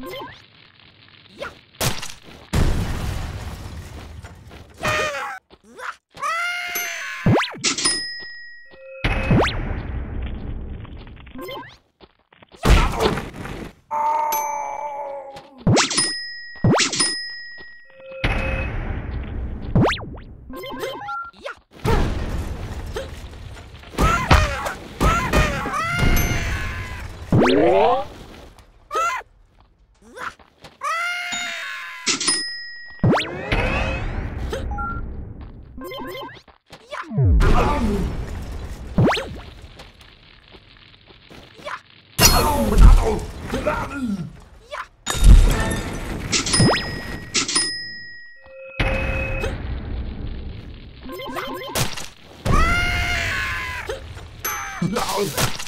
Yeah. No!